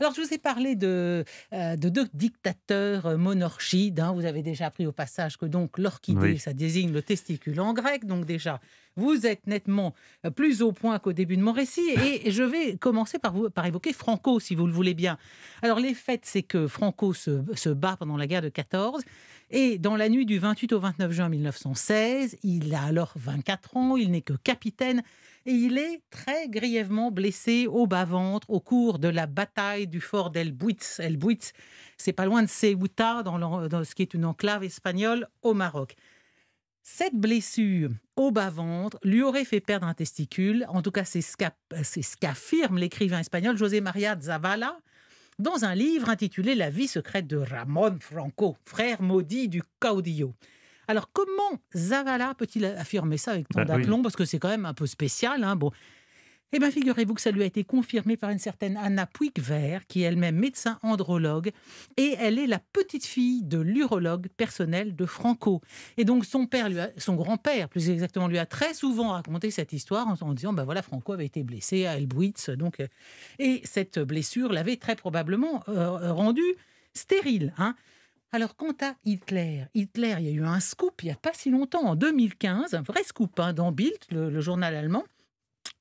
Alors, je vous ai parlé de, euh, de deux dictateurs euh, monarchides. hein. Vous avez déjà appris au passage que donc l'orchidée, Oui. ça désigne le testicule en grec. Donc déjà, vous êtes nettement euh, plus au point qu'au début de mon récit. Et je vais commencer par, vous, par évoquer Franco, si vous le voulez bien. Alors, les faits, c'est que Franco se, se bat pendant la guerre de 14. Et dans la nuit du 28 au 29 juin 1916, il a alors 24 ans, il n'est que capitaine et il est très grièvement blessé au bas-ventre au cours de la bataille du fort d'El Buitz. El Buitz, c'est pas loin de Ceuta, dans, dans ce qui est une enclave espagnole au Maroc. Cette blessure au bas-ventre lui aurait fait perdre un testicule. En tout cas, c'est ce qu'affirme l'écrivain espagnol José María Zavala dans un livre intitulé La vie secrète de Ramón Franco, frère maudit du caudillo. Alors, comment Zavala peut-il affirmer ça avec tant Bah oui. d'aplomb? Parce que c'est quand même un peu spécial. Hein bon. Eh bien, figurez-vous que ça lui a été confirmé par une certaine Anna Puig-Vert, qui est elle-même médecin andrologue, et elle est la petite-fille de l'urologue personnel de Franco. Et donc, son père, son grand-père, plus exactement, lui a très souvent raconté cette histoire en, disant, ben voilà, Franco avait été blessé à Elbwitz, donc, euh, et cette blessure l'avait très probablement euh, rendu stérile. Hein. Alors, quant à Hitler, Hitler, il y a eu un scoop il n'y a pas si longtemps, en 2015, un vrai scoop hein, dans Bild, le journal allemand.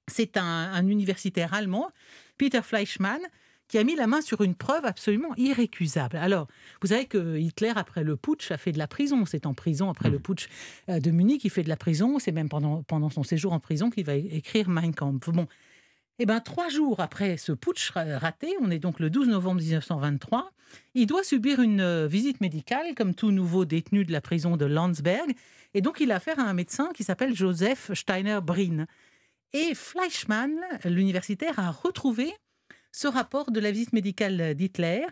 C'est un, un universitaire allemand, Peter Fleischmann, qui a mis la main sur une preuve absolument irrécusable. Alors, vous savez que Hitler, après le putsch, a fait de la prison. C'est en prison, après le putsch euh, de Munich, il fait de la prison. C'est même pendant, pendant son séjour en prison qu'il va écrire Mein Kampf. Bon, eh bien, trois jours après ce putsch ra- raté, on est donc le 12 novembre 1923, il doit subir une euh, visite médicale comme tout nouveau détenu de la prison de Landsberg. Et donc, il a affaire à un médecin qui s'appelle Joseph Steiner-Brin. Et Fleischmann, l'universitaire, a retrouvé ce rapport de la visite médicale d'Hitler.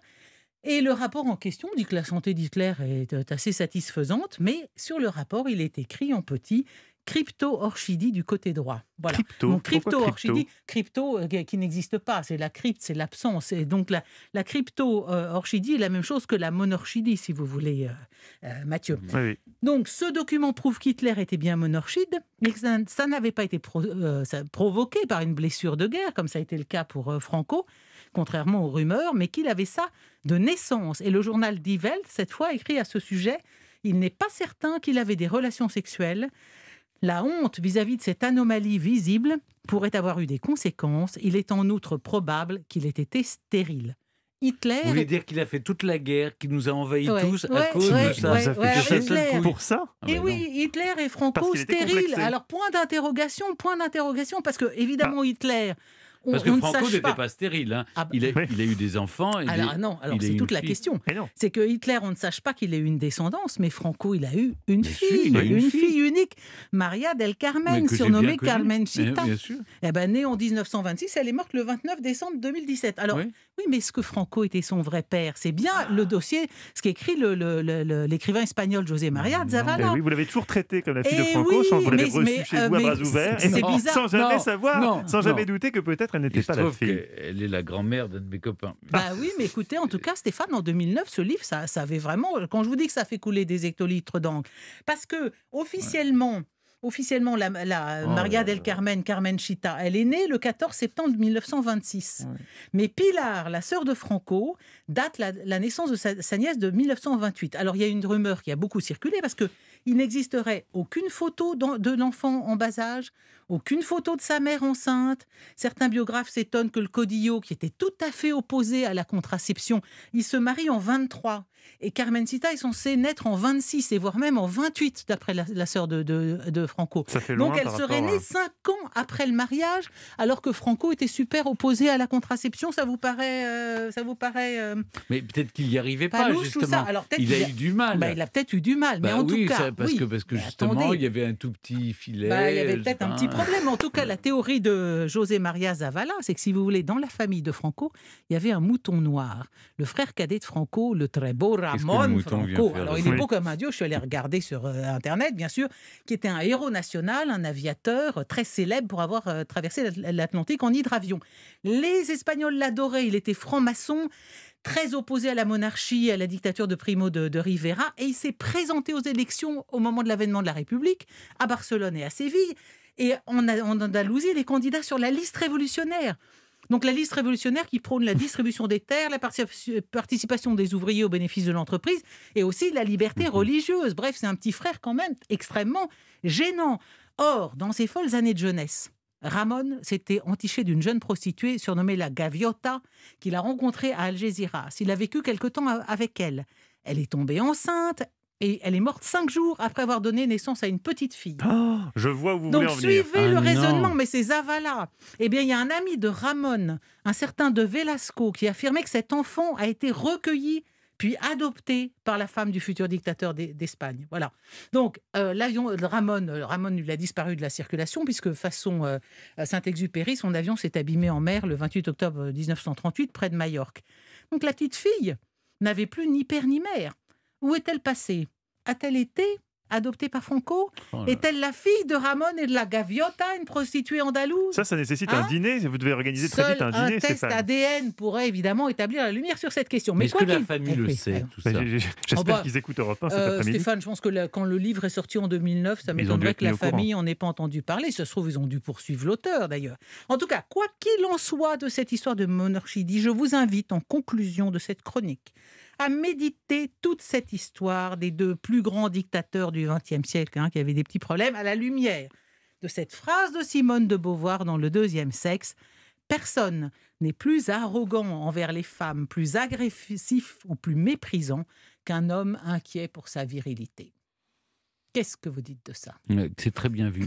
Et le rapport en question dit que la santé d'Hitler est assez satisfaisante, mais sur le rapport, il est écrit en petit crypto-orchidie du côté droit. Voilà. Crypto. Donc, crypto-orchidie, crypto euh, qui n'existe pas, c'est la crypte, c'est l'absence. Et donc la, la crypto-orchidie est la même chose que la monorchidie, si vous voulez, euh, euh, Mathieu. Oui. Donc, ce document prouve qu'Hitler était bien monorchide, mais que ça, ça n'avait pas été pro- euh, ça- provoqué par une blessure de guerre, comme ça a été le cas pour euh, Franco, contrairement aux rumeurs, mais qu'il avait ça de naissance. Et le journal Die Welt, cette fois, écrit à ce sujet il n'est pas certain qu'il avait des relations sexuelles. La honte vis-à-vis de cette anomalie visible pourrait avoir eu des conséquences. Il est en outre probable qu'il ait été stérile. Hitler. Vous voulez dire qu'il a fait toute la guerre, qu'il nous a envahis Ouais, tous à cause ouais, de ça ouais, Ça fait ouais, que ça, Hitler. seul coup. Pour ça Ah Et bah oui, Hitler et Parce Franco qu'il était stériles. complexé. Alors, point d'interrogation, point d'interrogation, parce que, évidemment, Hitler, on, Parce que on Franco n'était pas. pas. stérile. hein. Ah bah- il, a, Oui. il a eu des enfants. Et Alors, des- non, alors il a c'est toute la fille. question. C'est que Hitler, on ne sache pas qu'il ait eu une descendance, mais Franco, il a eu une Bien fille, une, une fille. fille. unique, Maria del Carmen, surnommée. Carmen Chita. Bien sûr. Eh ben, née en 1926, elle est morte le 29 décembre 2017. Alors, Oui. oui, mais est-ce que Franco était son vrai père? C'est bien le dossier, ce qu'écrit le- le- le- le- l'écrivain espagnol José María Eh Zavala. oui, vous l'avez toujours traité comme la fille de Eh Franco, sans vous l'avez mais, chez euh, vous à bras ouverts, sans jamais savoir, sans jamais douter que peut-être elle n'était pas la fille. qu'elle est la grand-mère d'un de mes copains. Bah oui, mais écoutez, en tout cas, Stéphane, en 2009, ce livre, ça, ça avait vraiment. Quand je vous dis que ça fait couler des hectolitres d'encre, parce que officiellement. Officiellement, la, la Oh Maria del. Carmen, Carmen Chita, elle est née le 14 septembre 1926. Ouais. Mais Pilar, la sœur de Franco, date la, la naissance de sa, sa nièce de 1928. Alors, il y a une rumeur qui a beaucoup circulé parce que il n'existerait aucune photo de l'enfant en bas âge, aucune photo de sa mère enceinte. Certains biographes s'étonnent que le Codillo, qui était tout à fait opposé à la contraception, il se marie en 23. Et Carmencita est censée naître en 26 et voire même en 28, d'après la, la sœur de, de- de Franco. Donc elle serait née à- cinq ans après le mariage, alors que Franco était super opposé à la contraception. Ça vous paraît, euh, ça vous paraît euh, Mais peut-être qu'il n'y arrivait pas pas, louche tout ça justement. Il a eu du mal. bah, il a peut-être eu du mal, mais Bah en oui, tout cas, ça- parce oui. que, parce que Mais justement, attendez. il y avait un tout petit filet. Bah, il y avait peut-être un petit problème. En tout cas, la théorie de José Maria Zavala, c'est que si vous voulez, dans la famille de Franco, il y avait un mouton noir. Le frère cadet de Franco, le très beau Ramon Franco. Alors, il est beau comme un dieu. Je suis allé regarder sur euh, Internet, bien sûr, qui était un héros national, un aviateur très célèbre pour avoir euh, traversé l'At- l'Atlantique en hydravion. Les Espagnols l'adoraient. Il était franc-maçon très opposé à la monarchie à la dictature de Primo de, Rivera, et il s'est présenté aux élections au moment de l'avènement de la République, à Barcelone et à Séville. Et en, en Andalousie, les candidats sur la liste révolutionnaire. Donc la liste révolutionnaire qui prône la distribution des terres, la partici- participation des ouvriers au bénéfice de l'entreprise et aussi la liberté Mhm. religieuse. Bref, c'est un petit frère quand même extrêmement gênant. Or, dans ses folles années de jeunesse, Ramon s'était entiché d'une jeune prostituée surnommée la Gaviota qu'il a rencontrée à Algeciras. Il a vécu quelque temps avec elle. Elle est tombée enceinte et elle est morte cinq jours après avoir donné naissance à une petite fille. Oh, je vois où vous Donc voulez en venir. suivez Ah le non. raisonnement, mais c'est Zavala. Eh bien, il y a un ami de Ramon, un certain de Velasco, qui affirmait que cet enfant a été recueilli puis adopté par la femme du futur dictateur d'E- d'Espagne. Voilà. Donc, euh, l'avion de Ramon, euh, Ramon, il a disparu de la circulation, puisque façon euh, Saint-Exupéry, son avion s'est abîmé en mer le 28 octobre 1938, près de Majorque. Donc, la petite fille n'avait plus ni père ni mère. Où est-elle passée? A-t-elle été adoptée par Franco? Oh est-elle la fille de Ramon et de la Gaviota, une prostituée andalouse? Ça, ça nécessite Hein? un dîner. Vous devez organiser très vite un un dîner, test Stéphane. ADN pourrait évidemment établir la lumière sur cette question. Mais est-ce quoi que la famille Eh le sait, tout Bah, ça j'ai- j'ai- J'espère Oh bah, qu'ils écoutent Europe 1 cet euh, après-midi. Stéphane, je pense que la- quand le livre est sorti en 2009, ça m'étonnerait que la famille en ait pas entendu parler. Ça se trouve, ils ont dû poursuivre l'auteur d'ailleurs. En tout cas, quoi qu'il en soit de cette histoire de monarchie, dit, je vous invite en conclusion de cette chronique à méditer toute cette histoire des deux plus grands dictateurs du XXe siècle, hein, qui avaient des petits problèmes, à la lumière de cette phrase de Simone de Beauvoir dans Le Deuxième Sexe. Personne n'est plus arrogant envers les femmes, plus agressif ou plus méprisant qu'un homme inquiet pour sa virilité. Qu'est-ce que vous dites de ça? C'est très bien vu.